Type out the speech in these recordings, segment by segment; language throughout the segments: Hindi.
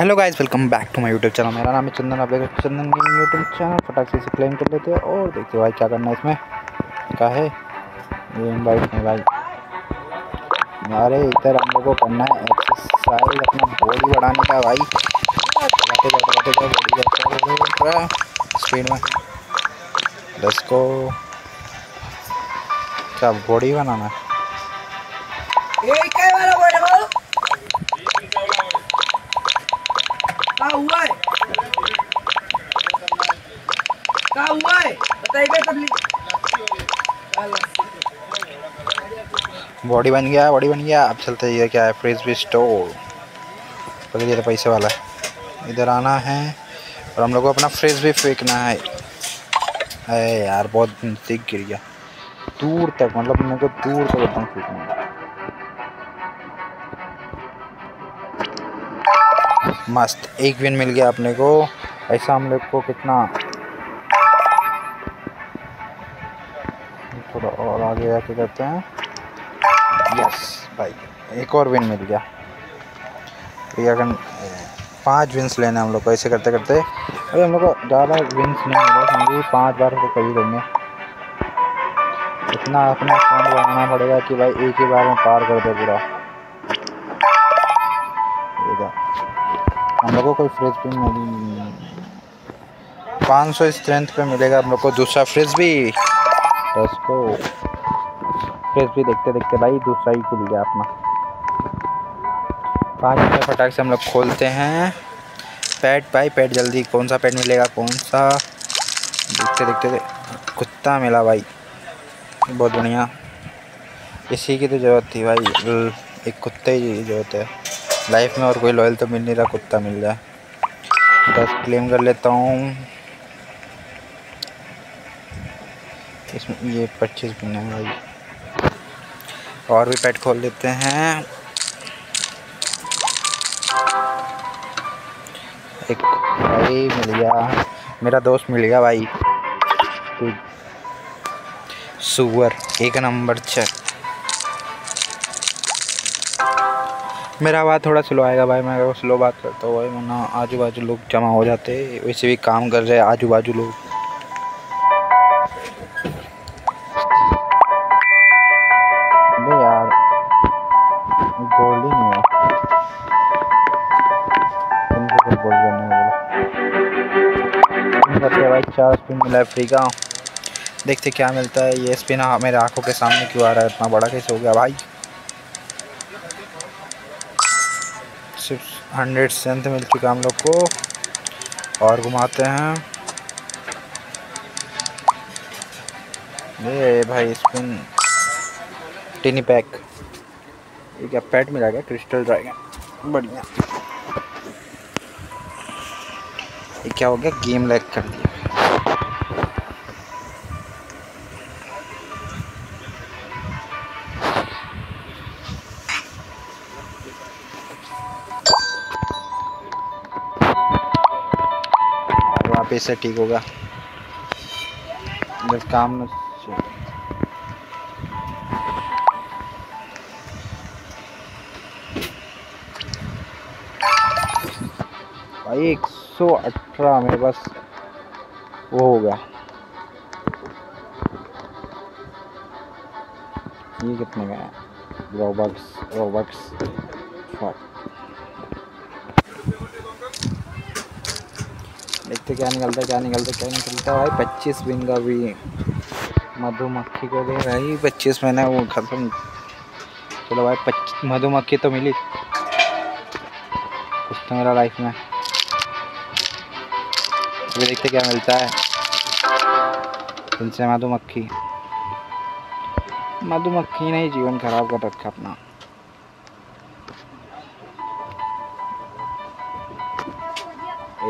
Hello guys welcome back to my YouTube channel मेरा नाम है चंदन, आप देख चंदन गेमिंग यूट्यूब चैनल फटाक से क्लेम कर लेते हैं और देखते भाई क्या करना है इसमें। क्या है? ये इनवाइट है भाई। अरे, इधर हम लोग को करना है एक्सरसाइज अपना बॉडी बढ़ाने का भाई। बैठे बॉडी स्पीड में दस को क्या बॉडी बनाना है ये काय वाला बोल रहे हो क्या हुआ है क्या हुआ है बताइए तब बॉडी बन गया बॉडी बन गया। अब चलते ये क्या है फ्रिज भी स्टोर ये तो पैसे वाला इधर आना है और हम लोग को अपना फ्रिज भी फेंकना है। अरे यार, बहुत नज़दीक गिर गया। दूर तक मतलब मेरे को दूर तक एकदम फेंकना मस्त, एक विन मिल गया अपने को। ऐसा हम लोग को कितना? थोड़ा और आगे जाके करते हैं। यस भाई एक और विन मिल गया। तो ये अगर पाँच विंस लेने हम लोग को, ऐसे करते करते। अरे हम लोग को ज़्यादा विंस नहीं मिले भी पाँच बार तो कभी देंगे इतना अपना फ़ोन बनाना पड़ेगा कि भाई एक ही बार में पार कर दे पूरा। हम लोग को कोई फ्रिज भी मिल, पाँच सौ स्ट्रेंथ पे मिलेगा, हम लोग को दूसरा फ्रिज भी। तो उसको फ्रिज भी देखते देखते भाई दूसरा ही खुल गया अपना। पाँच मिनट फटाक से हम लोग खोलते हैं। पैड भाई पैड जल्दी। कौन सा पैड मिलेगा, कौन सा? देखते देखते कुत्ता मिला भाई। बहुत बढ़िया। इसी की तो ज़रूरत थी भाई। एक कुत्ते की ज़रूरत है। लाइफ में और कोई लॉयल तो मिल नहीं रहा, कुत्ता मिल जाए दस क्लेम कर लेता हूँ। इसमें ये पच्चीस है भाई। और भी पेट खोल लेते हैं। एक भाई मिल गया। मेरा दोस्त मिल गया भाई। सुअर, एक नंबर चेक मेरा आवाज़ थोड़ा स्लो आएगा भाई, मैं अगर स्लो बात करता हूँ भाई, वरना आजू बाजू लोग जमा हो जाते वैसे भी काम कर रहे आजू बाजू लोग। करते हैं भाई, चार स्पिन मिला है फ्री का। देखते क्या मिलता है। ये स्पिन मेरे आँखों के सामने क्यों आ रहा है? इतना बड़ा कैसे हो गया भाई? सिर्फ़ हंड्रेड स्ट्रेंथ मिल चुका हम लोग को। और घुमाते हैं। ये भाई स्पिन टिनी पैक ये क्या पैट मिला गया क्रिस्टल ड्रैगन बढ़िया। क्या हो गया? गेम लैग कर दिया। से ठीक होगा। जब काम भाई, एक सौ अठारह में बस वो हो गया। ये कितने का है? रोबक्स रोबक्स देखते क्या निकलता क्या निकलता क्या निकलता भाई, पच्चीस बिन का भी मधुमक्खी को दे भाई। पच्चीस मैंने वो खत्म। चलो भाई पच्चीस मधुमक्खी तो मिली। कुछ तो मेरा लाइफ में। अभी देखते क्या मिलता है। इनसे मधुमक्खी मधुमक्खी ने ही जीवन खराब कर रखा अपना।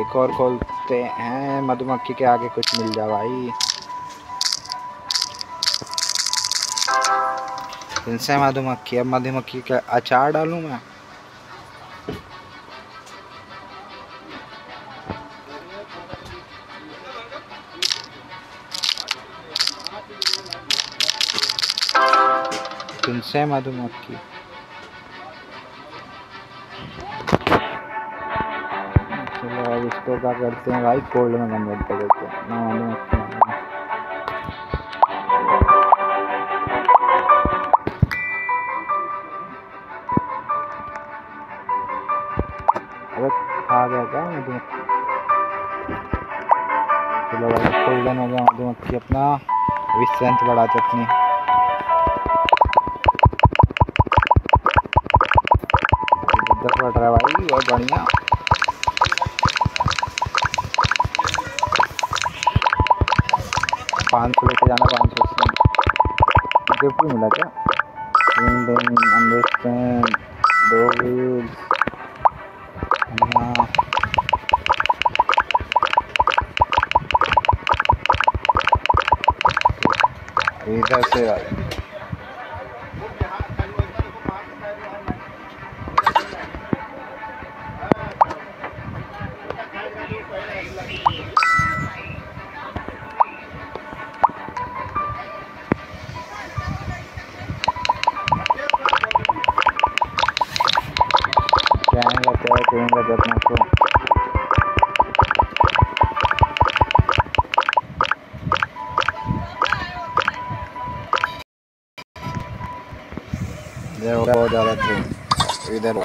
एक और खोलते हैं मधुमक्खी के आगे कुछ मिल जा भाई। इनसे मधुमक्खी अब मधुमक्खी का अचार डालूं मैं? तुमसे मधुमक्खी अब इसको क्या करते हैं भाई? कोल्ड में कन्वर्ट कर देते हैं। ना मधुमक्खी ना खा गया क्या मधुमक्खी चलो भाई गोल्डन हो गया मधुमक्खी अपना। अभी स्ट्रेंथ बढ़ाते अपनी। दस बढ़ रहा भाई बहुत बढ़िया। पाँच सौ लेके जाना, पाँच सौ से। गिफ्ट भी मिला क्या? अंडरस्टैंड दो हाँ। इधर से ज़्यादा इधर है।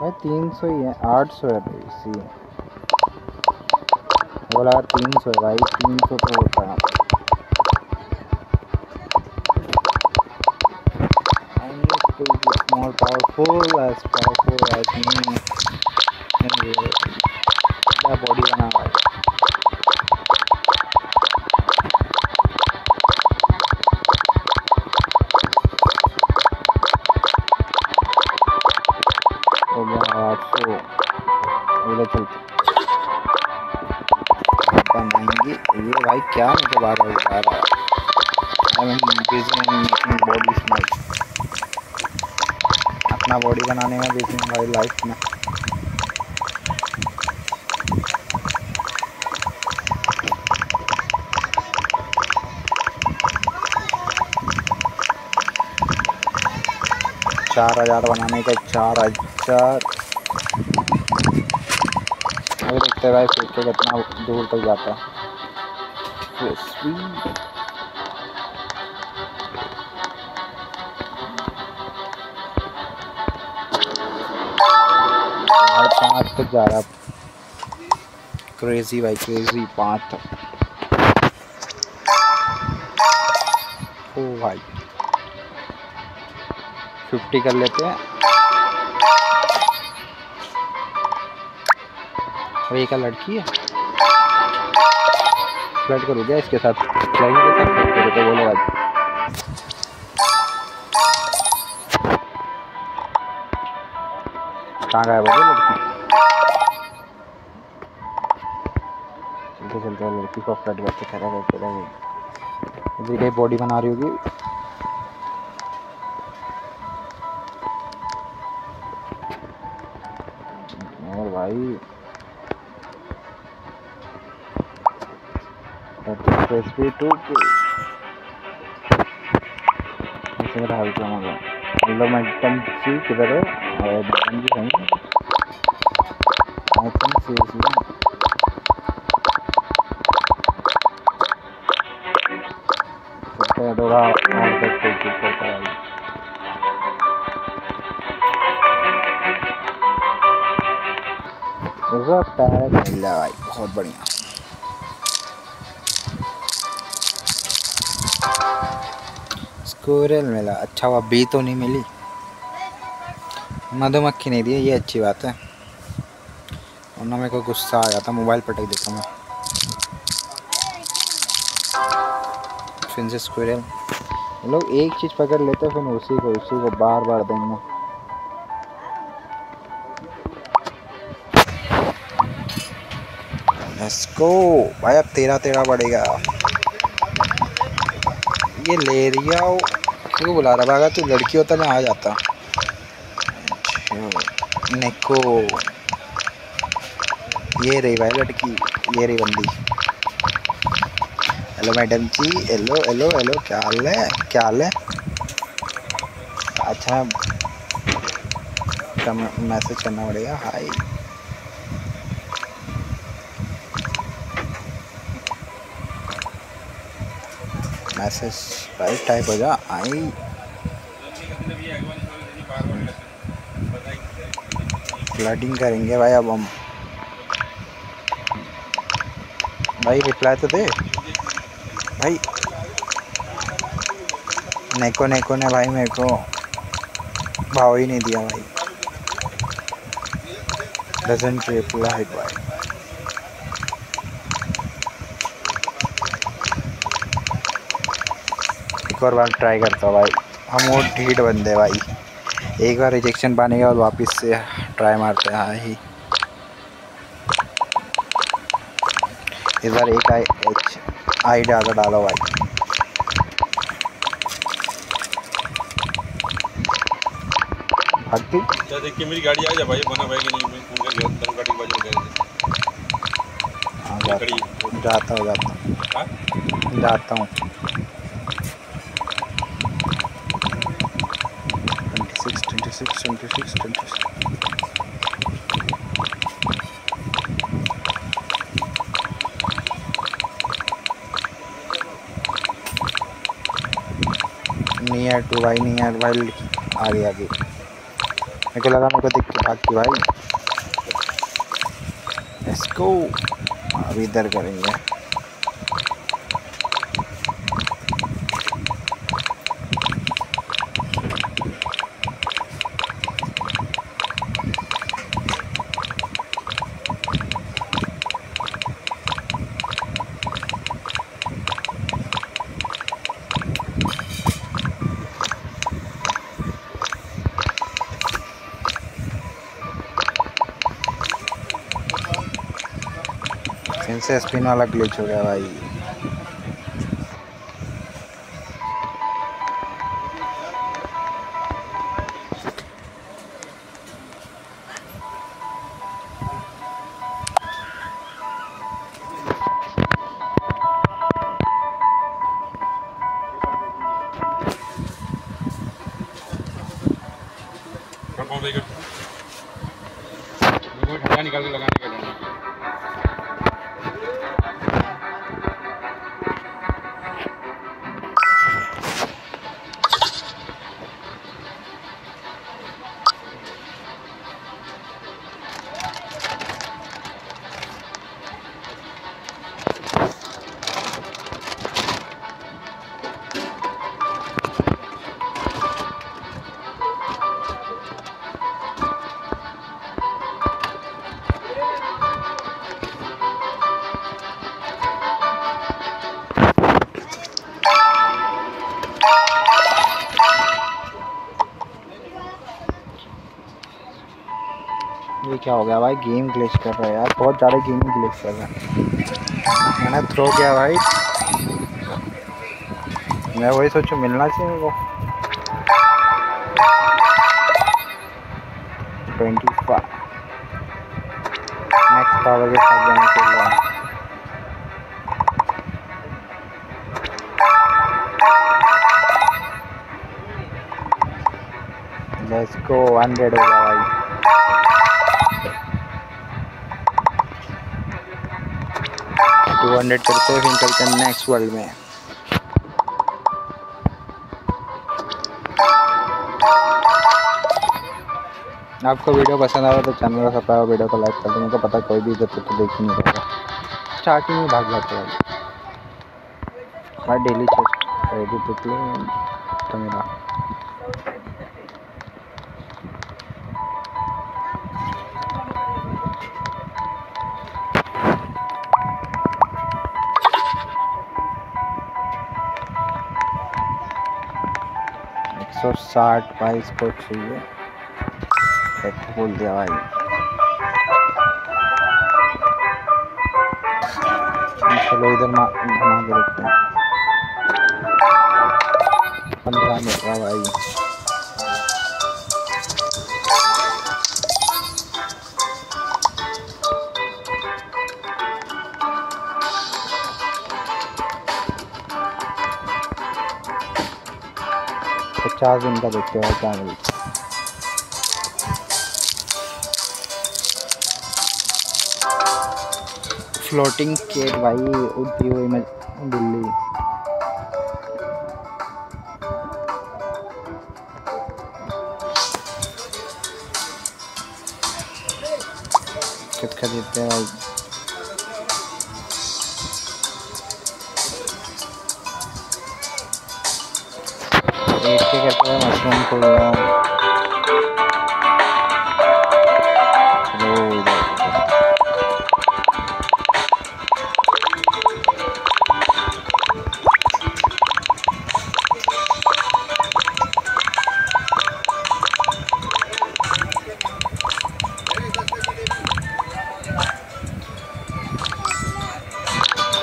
भाई तीन सौ ही है, आठ सौ है भाई, इसी। बोला तीन सौ भाई, तीन सौ तो होता है. अपना बॉडी बनाने में बिज़ी हूँ भाई लाइफ में। चार हज़ार बनाने का चार हज़ार। अभी देखते भाई के कितना दूर तक जाता है। पाँच तक जा रहा क्रेजी भाई क्रेजी पाँच। तक ओ भाई। फिफ्टी कर लेते हैं। और ये क्या लड़की है? फ्लर्ट करो क्या इसके साथ? फ्लाइंग के साथ? फ्लर्ट करो तो बोलो आज कहाँ गया बोलो लड़की? चलते चलते लड़की को फ्लर्ट करते खड़ा करते रहेंगे इधर कहीं बॉडी बना रही होगी। और भाई मज़ा मतलब मैं एकदम सी किधर है? और एकदम स्कोरल मिला अच्छा हुआ बी तो नहीं मिली। मधुमक्खी नहीं दी, ये अच्छी बात है। वरना मेरे को गुस्सा आ जाता मोबाइल पटक देता मैं। फिर से स्क्वेरल लोग एक चीज़ पकड़ लेते फिर उसी को उसी को बार बार देंगे। लेट्स गो भाई, अब तेरा तेरा बढ़ेगा। ये ले रिया क्यों बुला रहा भागा तू, लड़की होता मैं आ जाता। नेको। ये रही भाई लड़की, ये रही बंदी। Hello madam ji, hello hello hello, क्या हाल है? क्या हाल है? अच्छा मैसेज करना पड़ेगा। हाय। मैसेज भाई टाइप हो जा आई फ्लडिंग करेंगे भाई अब हम। भाई रिप्लाई तो दे। भाई। नेको नेको ने भाई मेरे को भाव ही नहीं दिया भाई। डजेंट रिप्लाई भाई। एक और बार ट्राई करता हूँ भाई। हम वो ढीठ बंदे भाई। एक बार रिजेक्शन पाने के बाद वापस से ट्राई मारते हैं हाँ ही इस बार एक आई एच आई डालो डालो भाई। भागती? क्या देख मेरी गाड़ी आ जा भाई बना भाई कि नहीं? मैं कर गया तन गाड़ी बाजू गए हाँ जाता हूँ जाता हूँ। हाँ? जाता हूँ twenty six twenty six twenty near to भाई नियर भाई आगे आगे। मेरे को लगा मेरे को दिख के भागती भाई। लेट्स गो अभी इधर करेंगे। से स्पिन वाला ग्लिच हो गया भाई। निकाल के लगाने के ये क्या हो गया भाई? गेम ग्लिच कर रहा है यार। बहुत ज़्यादा गेम ग्लिच कर रहा है। मैंने थ्रो किया भाई। मैं वही सोचूं, मिलना चाहिए को। ट्वेंटी नेक्स्ट पावर के साथ जाने के लिए। लेट्स गो हंड्रेड हो गया भाई। टू हंड्रेड करते फिर चलते हैं नेक्स्ट वर्ल्ड में। आपको वीडियो पसंद आया तो चैनल को सब्सक्राइब वीडियो को लाइक कर दें तो पता कोई भी इधर तो देख ही नहीं पाएगा। स्टार्टिंग में भाग जाते हैं। भाई डेली चेक रेडी तो मेरा सौ साठ बाईस को चाहिए। बोल दिया भाई। चलो इधर घुमा के देखते हैं। पंद्रह मिनट भाई। पचास दिन का देखते हो क्या मिलता है फ्लोटिंग केक भाई, उड़ती हुई मैं कित खरीदते हैं भाई। के हैं मशरूम हूँ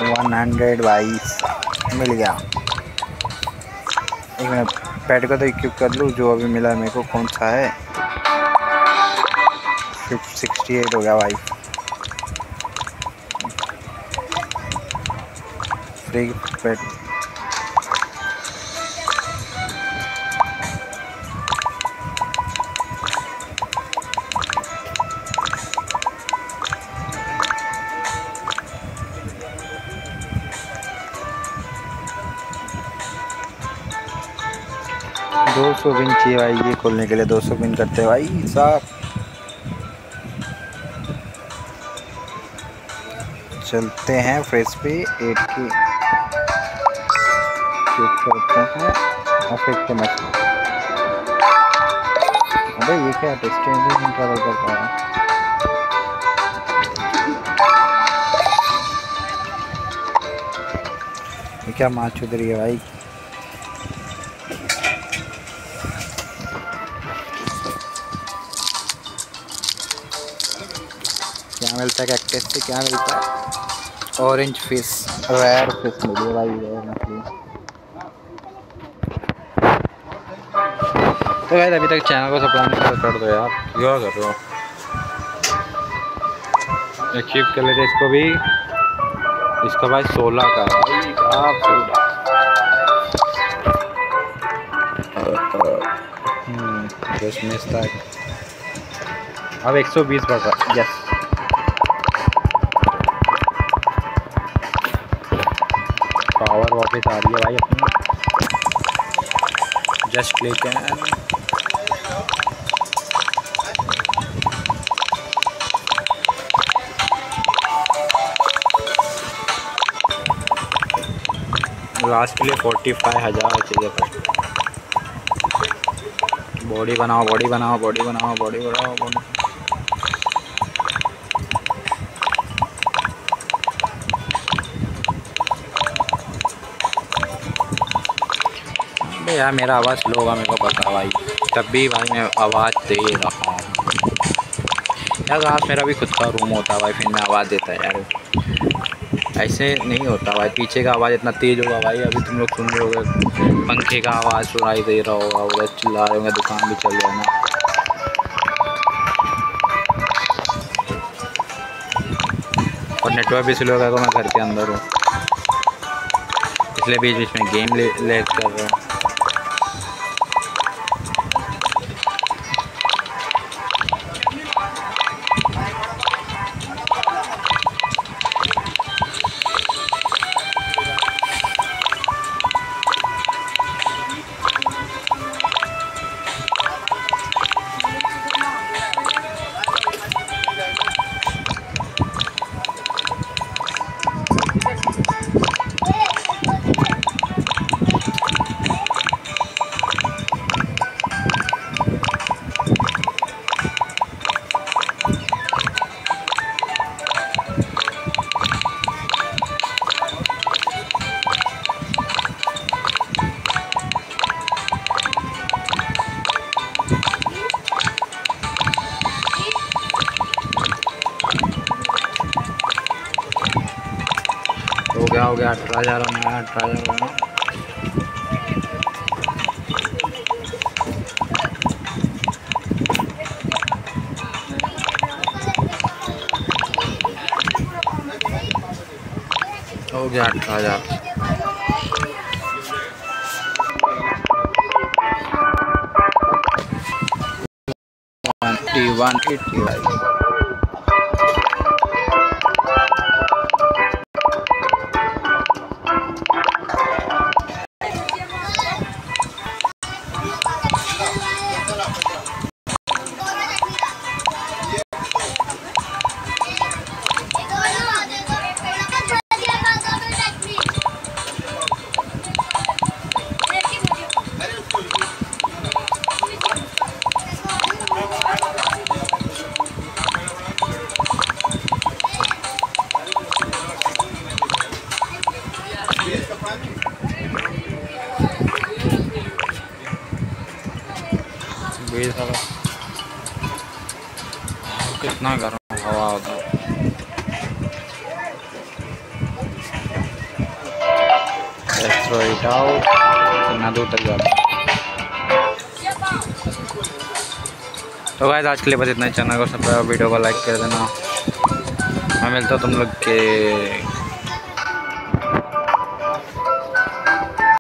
वन हंड्रेड बाईस मिल गया। एक मिनट। पैड का तो इक्विप कर लूँ, जो अभी मिला मेरे को, कौन सा है? सिक्सटी एट हो गया भाई। फ्री पैड चाहिए भाई, ये खोलने के लिए दो सौ बिन करते हैं भाई साहब चलते हैं फ्रेश पे, एट की। चेक करते हैं। के मैच अबे, ये क्या डिस्टेंस ट्रैवल कर पा रहा है। क्या माँ चुदरी है भाई? मिलता है कैक्टस से क्या मिलता है? ऑरेंज फ़िश रेयर फ़िश मिली भाई रेयर मछली तो भाई अभी तक चैनल को सब्सक्राइब कर दो यार। क्या कर रहे हो? अचीव कर लेते इसको भी। इसका भाई सोलह का भाई आप सोलह। हम्म, just missed अब 120 बढ़ रहा है yes just click and last के लिए फोर्टी फाइव हज़ार चाहिए फ़र्स्ट बॉडी बनाओ बॉडी बनाओ बॉडी बनाओ बॉडी बनाओ बॉडी यार मेरा आवाज़ स्लो होगा मेरे को पता है भाई। तब भी भाई मैं आवाज़ दे रहा हूँ। यार आज मेरा भी खुद का रूम होता है भाई फिर मैं आवाज़ देता है यार। ऐसे नहीं होता भाई पीछे का आवाज़ इतना तेज़ होगा भाई अभी तुम लोग सुन रहे होगे। पंखे का आवाज़ सुनाई दे रहा होगा उधर चिल्ला रहे होंगे दुकान भी चल रहे ना। और नेटवर्क भी स्लो होगा तो मैं घर के अंदर हूँ। इसलिए बीच बीच में गेम ले, ले कर रहा हूँ हो। हटा जा रहा हूँ मैं हटा जा रहा हूँ हो गया अठारह हज़ार वन एट्टी फाइव दूर तक जाता तो गाय आज के लिए बस इतना ही। चैनल को सब्सक्राइब वीडियो को लाइक कर देना। मैं मिलता हूँ तुम लोग के